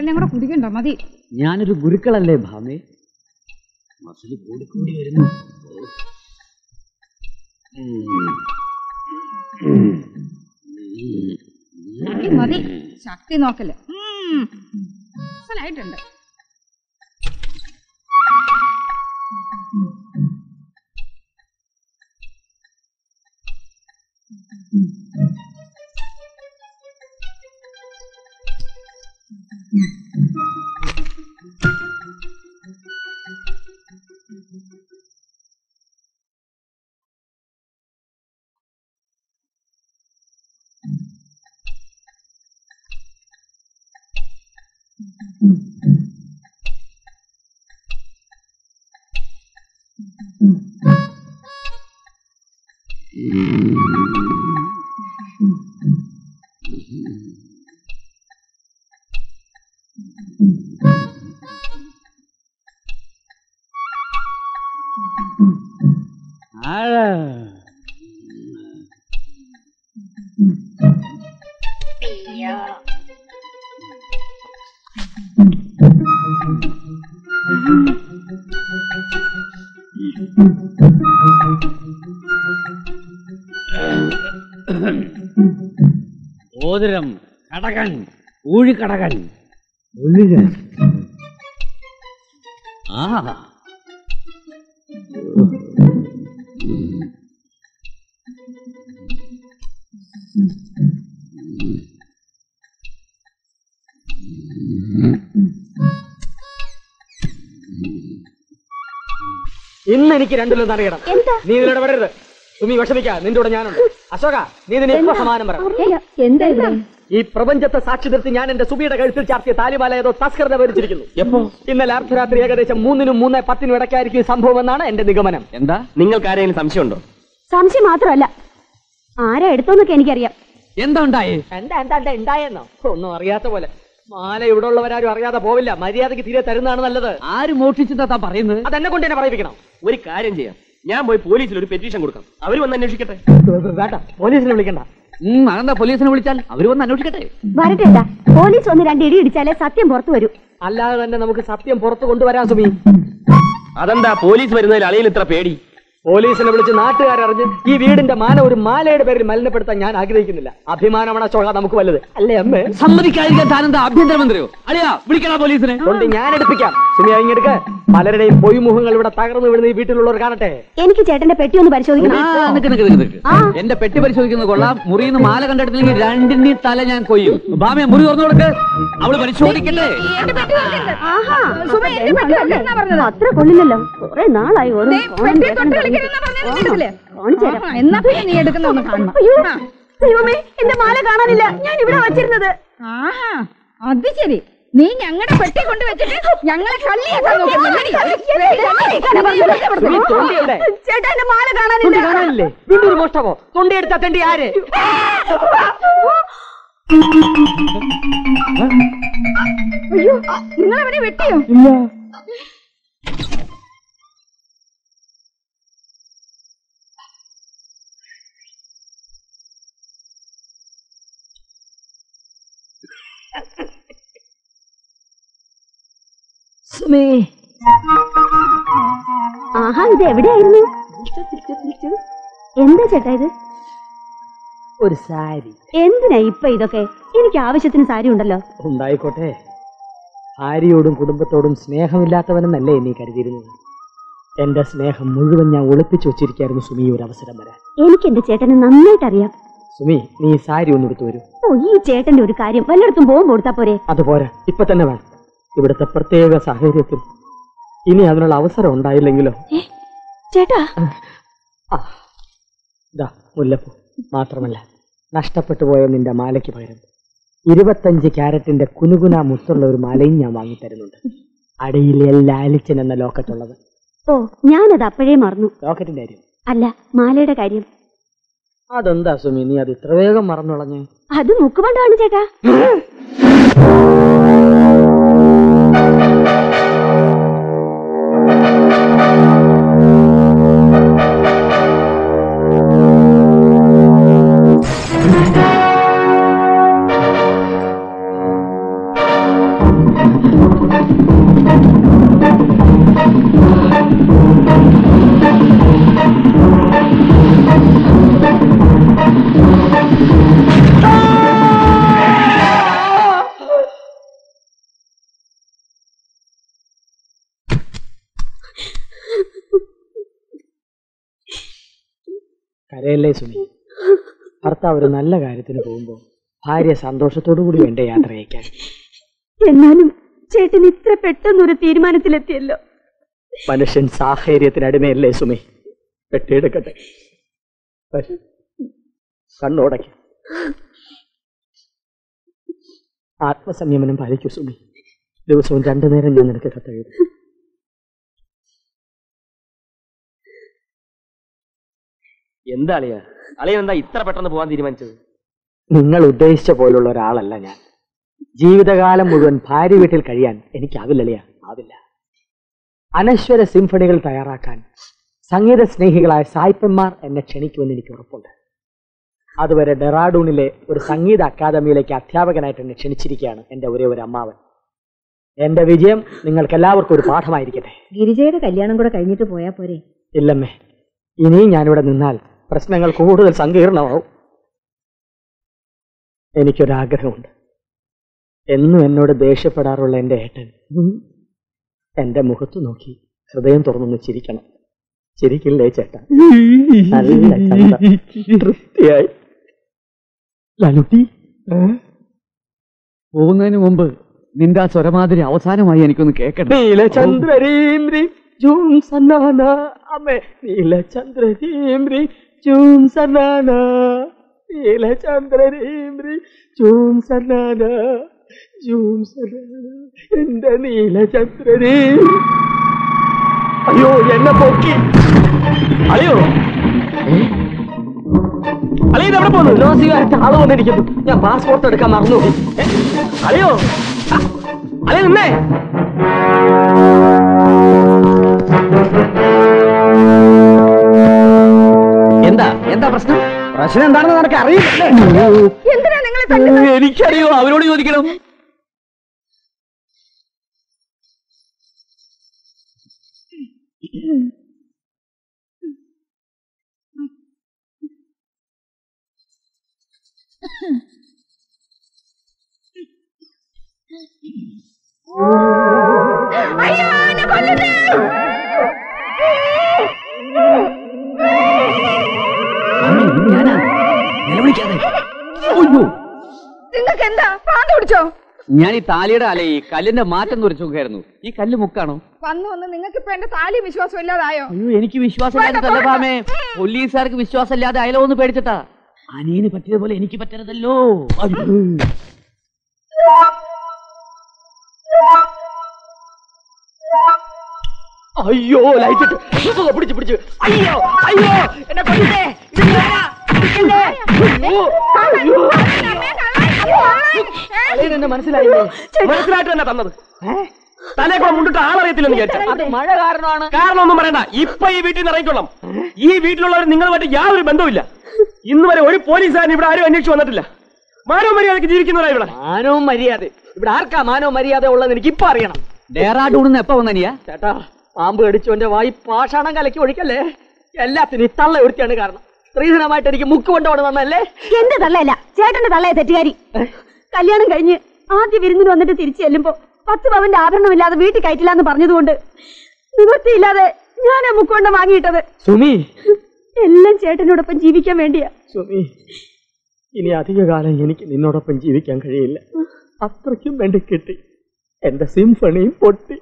എല്ലാം കൂടെ കുടിക്കണ്ട? മതി. ഞാനൊരു ഗുരുക്കളല്ലേ ഭാമേ? മസിൽ കൂടിക്കൂടി വരുന്നു. മതി മതി. ശക്തി നോക്കൽ. Mm-hmm. അസലായിട്ടുണ്ട് ഓതിരം കടകൻ ഊഴിക്കടകൻ. ആ ഇന്ന് എനിക്ക് രണ്ടിലൊന്നും അറിയണം നീ ഇതിലൂടെ പറയരുത് സുമി വിഷമിക്ക. നിന്റെ കൂടെ ഞാനുണ്ട്. അശോക നീ നിന്നെ ഇപ്പൊ സമാനം പറ? എന്താ ഈ പ്രപഞ്ചത്തെ സാക്ഷി നിർത്തി ഞാൻ എന്റെ സുബിയുടെ കഴുത്തിൽ ചാർത്തിയ താലിബാല ഏതോ തസ്കരത ഭരിച്ചിരിക്കുന്നു എപ്പോ? ഇന്നലെ അർദ്ധരാത്രി ഏകദേശം മൂന്നിനും മൂന്ന് പത്തിനും ഇടയ്ക്കായിരിക്കും ഈ സംഭവം എന്നാണ് എന്റെ നിഗമനം. എന്താ? നിങ്ങൾക്ക് ആരെങ്കിലും സംശയമുണ്ടോ? സംശയം മാത്രമല്ല. ആരാ എടുത്തോന്നൊക്കെ എനിക്കറിയാം. എന്താ ഉണ്ടായേ? എന്താ എന്താ എന്താ ഉണ്ടായെന്നോ? ഒന്നും അറിയാത്ത പോലെ. മാല ഇവിടെ ഉള്ളവരാരും അറിയാതെ പോവില്ല. മര്യാദയ്ക്ക് തീരെ തരുന്നതാണ് നല്ലത്. ആര് മോഷ്ടിച്ചതാ താ പറയുന്നത്? അതെന്നെ കൊണ്ട് തന്നെ പറയിപ്പിക്കണം. ഒരു കാര്യം ചെയ്യാം. ഞാൻ പോയി പോലീസിൽ ഒരു പെറ്റീഷൻ കൊടുക്കാം. അവർ വന്ന് അന്വേഷിക്കട്ടെ. വേണ്ട പോലീസിനെ വിളിക്കണ്ട. അതെന്താ പോലീസിനെ വിളിച്ചാൽ? അവർ വന്ന് അന്വേഷിക്കട്ടെ. വരട്ടെ പോലീസ് ഒന്ന് രണ്ട് ഇടി ഇടിച്ചാലേ സത്യം പുറത്തു വരൂ. അല്ലാതെ തന്നെ നമുക്ക് സത്യം പുറത്തു കൊണ്ടുവരാൻ സുമി. അതെന്താ പോലീസ് വരുന്നതിൽ അളിയിൽ ഇത്ര പേടി? പോലീസിനെ വിളിച്ച് നാട്ടുകാരറിഞ്ഞ് ഈ വീടിന്റെ മാന ഒരു മാലയുടെ പേരിൽ മലിനപ്പെടുത്താൻ ഞാൻ ആഗ്രഹിക്കുന്നില്ല. അഭിമാനമാണ് അശോക നമുക്ക് വലുത്? അല്ലേ അമ്മ? സമ്മതിക്കാതിരിക്കാൻ താനെന്താ ആഭ്യന്തരമന്ത്രിയോ? അളിയാ വിളിക്കണ പോലീസിനെ. കൊണ്ട് ഞാൻ എടുപ്പിക്കാം. സുമി ഇങ്ങെടുക്ക് പലരുടെയും പൊയ്മുഖങ്ങൾ ഇവിടെ തകർന്നു വീഴുന്ന ഈ വീട്ടിലുള്ളവർ കാണട്ടെ. എനിക്ക് ചേട്ടന്റെ പെട്ടി ഒന്ന് പരിശോധിക്കണം. എന്റെ പെട്ടി പരിശോധിക്കുന്നത് കൊള്ളാം. മുറിയിൽ നിന്ന് മാല കണ്ടെടുത്തില്ലെങ്കിൽ രണ്ടിന്റെ തല ഞാൻ കൊയ്യും. ബാമയെ മുറി തുറന്നു കൊടുക്ക്. അവൾ പരിശോധിക്കട്ടെ. ആഹാ. സുമ, എന്റെ പെട്ടി തുറക്കരുതെന്നാ പറഞ്ഞത്. അത്ര കൊള്ളില്ലല്ലോ. കുറെ നാളായി ഓരോ എന്നാ പിന്നെ നീ എടുക്കുന്ന കാണണം. ദൈവമേ എന്റെ മാല കാണാനില്ല ഞാൻ ഇവിടെ വച്ചിരുന്നത് ആഹാ അത് ശരി നീ ഞങ്ങളുടെ പെട്ടി കൊണ്ട് വെച്ചിട്ട് ഞങ്ങളെ ചേട്ടാ എന്റെ മാല കാണാനില്ല വീണ്ടും മോഷ്ടമോ തൊണ്ടി എടുത്ത തെണ്ടി ആര് അയ്യോ നിങ്ങൾ വെട്ടിയോ സുമേ ആഹാ ഇത് എവിടെയായിരുന്നു? എന്താ ചേട്ടാ ഇത്? ഒരു സാരി. എന്തിനാ ഇപ്പൊ ഇതൊക്കെ? എനിക്ക് ആവശ്യത്തിന് സാരി ഉണ്ടല്ലോ. ഉണ്ടായിക്കോട്ടെ. ഭാര്യയോടും കുടുംബത്തോടും സ്നേഹമില്ലാത്തവനെന്നല്ലേ നീ കരുതിയിരുന്നത്? എന്റെ സ്നേഹം മുഴുവൻ ഞാൻ ഒളിപ്പിച്ചു വെച്ചിരിക്കായിരുന്നു സുമി ഒരു അവസരം വരാൻ എനിക്ക് എന്റെ ചേട്ടനെ നന്നായിട്ട് അറിയാം സുമി നീ സാരി ഒന്ന് എടുത്തു വരൂ. ഓ ഈ ചേട്ടന്റെ ഒരു കാര്യം വല്ലയിടത്തും പോകുമ്പോ കൊടുത്താ പോരെ. അതുപോരാ ഇപ്പൊ തന്നെ വേണം. ഇവിടുത്തെ പ്രത്യേക സാഹചര്യത്തിൽ. ഇനി അതിനുള്ള അവസരം ഉണ്ടായില്ലെങ്കിലോ? ചേട്ടാ. മുല്ലപ്പൂ. മാത്രമല്ല നഷ്ടപ്പെട്ടു പോയ നിന്റെ മാലയ്ക്ക് പകരം ഇരുപത്തഞ്ച് ക്യാരറ്റിന്റെ കുനുകുന മുത്തുള്ള ഒരു മാലയും ഞാൻ വാങ്ങിത്തരുന്നുണ്ട്. അടിയിൽ ലാലിച്ചൻ എന്ന ലോക്കറ്റ് ഉള്ളത് ഓ ഞാനത് അപ്പോഴേ മറന്നു. ലോക്കറ്റിന്റെ കാര്യം? അല്ല മാലയുടെ കാര്യം. അതെന്താ സുമി നീ അത് ഇത്ര വേഗം മറന്നുളഞ്ഞ് അത് മുക്കുപണ്ടാണ് ചേട്ടാ. കരയല്ലേ സുനി? ഭർത്താവ് ഒരു നല്ല കാര്യത്തിന് പോകുമ്പോൾ ഭാര്യ സന്തോഷത്തോടു കൂടി വേണ്ട യാത്ര അയക്കാൻ എന്നാലും ചേട്ടൻ ഇത്ര പെട്ടെന്നൊരു തീരുമാനത്തിലെത്തിയല്ലോ. മനുഷ്യൻ സാഹചര്യത്തിനടിമയല്ലേ സുമി? പെട്ടിയെടുക്കട്ടെ. വരൂ. കണ്ണോടയ്ക്ക്. ആത്മസംയമനം പാലിക്കൂ സുമി. ദിവസവും രണ്ടു നേരം ഞാൻ നിനക്ക് കത്തെഴുതും. എന്താ അളിയ അളിയൻ എന്താ ഇത്ര പെട്ടെന്ന് പോകാൻ തീരുമാനിച്ചത്? നിങ്ങൾ ഉദ്ദേശിച്ച പോലുള്ള ഒരാളല്ല ഞാൻ. ജീവിതകാലം മുഴുവൻ ഭാര്യ വീട്ടിൽ കഴിയാൻ എനിക്കാവില്ലളിയ ആവില്ല. അനശ്വര സിംഫണികൾ തയ്യാറാക്കാൻ സംഗീത സ്നേഹികളായ സായിപ്പന്മാർ എന്നെ ക്ഷണിക്കുമെന്ന് എനിക്ക് ഉറപ്പുണ്ട്. അതുവരെ ഡെറാഡൂണിലെ ഒരു സംഗീത അക്കാദമിയിലേക്ക് അധ്യാപകനായിട്ട് എന്നെ ക്ഷണിച്ചിരിക്കുകയാണ് എന്റെ ഒരേ ഒരു അമ്മാവൻ. എന്റെ വിജയം നിങ്ങൾക്ക് എല്ലാവർക്കും ഒരു പാഠമായിരിക്കട്ടെ. ഗിരിജയുടെ കല്യാണം കൂടെ കഴിഞ്ഞിട്ട് പോയാ പോരെ. ഇല്ലമ്മേ ഇനിയും ഞാനിവിടെ നിന്നാൽ പ്രശ്നങ്ങൾ കൂടുതൽ സങ്കീർണമാവും. എനിക്കൊരാഗ്രഹമുണ്ട്. എന്നും എന്നോട് ദേഷ്യപ്പെടാറുള്ള എന്റെ ഏട്ടൻ എന്റെ മുഖത്ത് നോക്കി ഹൃദയം തുറന്നൊന്ന് ചിരിക്കണം. ചിരിക്കില്ലേ ചേട്ടാ? നല്ല തൃപ്തിയായി. ലലുട്ടി പോകുന്നതിന് മുമ്പ് നിന്റെ ആ സ്വരമാതിരി അവസാനമായി എനിക്കൊന്ന് കേൾക്കണം. നീലചന്ദ്രീംരി ജൂം ജൂം സന്നാന നീലചന്ദ്രീംരി ചൂം സന്നാന ചൂം സന്നാന എന്റെ നീലചന്ദ്രീ അയ്യോ എന്നെ പൊക്കി. അളിയോ. അളിയത് എവിടെ പോകുന്നു? ഉല്ലാസികാരത്തെ ആൾ വന്നിരിക്കുന്നു. ഞാൻ പാസ്പോർട്ട് എടുക്കാൻ മറന്നു? അളിയോ. അളിയ നിന്നേ. പ്രശ്നം എന്താണെന്ന് നിനക്ക് അറിയില്ല എനിക്കറിയോ അവരോട് ചോദിക്കണം. അയ്യോ എന്നെ കൊല്ലണേ പിടിച്ചോ ഞാൻ ഈ താലിയുടെ അല ഈ കല്ലിന്റെ മാറ്റം കുറിച്ച് നോക്കായിരുന്നു ഈ കല്ല് മുക്കാണോ വന്നു വന്ന് നിങ്ങൾക്ക് ഇപ്പൊ എന്റെ താലി വിശ്വാസം ഇല്ലാതായോ അയ്യോ എനിക്ക് വിശ്വാസം പാമേ പോലീസുകാർക്ക് വിശ്വാസമില്ലാതെ അയലോ ഒന്ന് പേടിച്ചിട്ടാ അനിയന് പറ്റിയതുപോലെ എനിക്ക് പറ്റരുതല്ലോ അയ്യോ. ലൈറ്റ് പിടിച്ച് പിടിച്ച് അയ്യോ അയ്യോ എന്നെ കൊല്ലേ. അയ്യോ, അയ്യോ. മനസ്സിലായില്ലേ? മനസ്സിലായിട്ട് തന്നെ തന്നത്. തലേക്കൂടെ മുണ്ടിട്ട് ആളറിയത്തില്ലെന്ന് വിചാരിച്ച. മഴ കാരണമാണ്. കാരണം ഒന്നും പറയണ്ട. ഇപ്പൊ ഈ വീട്ടിൽ നിന്ന് ഇറങ്ങിക്കൊള്ളാം ഈ വീട്ടിലുള്ളവർ നിങ്ങളുമായിട്ട് യാതൊരു ബന്ധവുമില്ല. ഇന്ന് വരെ ഒരു പോലീസുകാരൻ ഇവിടെ ആരും അന്വേഷിച്ചു വന്നിട്ടില്ല. മാനവ മര്യാദയ്ക്ക് ജീവിക്കുന്നവരാ ഇവിടെ. മാനവും മര്യാദ. ഇവിടെ ആർക്കാ മാനവും മര്യാദ ഉള്ളത് എനിക്ക് ഇപ്പൊ അറിയണം. ഡേറാഡൂണിന്ന് എപ്പോ വന്നനിയാ ചേട്ടാ പാമ്പ് കടിച്ചവന്റെ വായി പാഷാണം കലക്കി ഒഴിക്കല്ലേ? എല്ലാത്തിനും ഇത്തള്ള തള്ള ഒരുത്തിയാണ് കാരണം. സ്ത്രീധനമായിട്ട് എനിക്ക് മുക്ക് വന്നല്ലേ എന്റെ തള്ളയല്ല ചേട്ടന്റെ തള്ളയ തെറ്റുകാരി. കല്യാണം കഴിഞ്ഞ് ആദ്യ വിരുന്നിന് വന്നിട്ട് തിരിച്ചു ചെല്ലുമ്പോ പത്ത് പവന്റെ ആഭരണമില്ലാതെ വീട്ടിൽ കയറ്റില്ല എന്ന് പറഞ്ഞതുകൊണ്ട് നിവൃത്തിയില്ലാതെ ഞാൻ ആ മുക്കൊണ്ട് വാങ്ങിയിട്ടത്. സുമി. എല്ലാം ചേട്ടനോടൊപ്പം ജീവിക്കാൻ വേണ്ടിയാ. സുമി ഇനി അധിക കാലം എനിക്ക് നിന്നോടൊപ്പം ജീവിക്കാൻ കഴിയില്ല. അത്രയ്ക്കും വേണ്ടി കിട്ടി. എന്റെ സിംഫണിയും പൊട്ടി.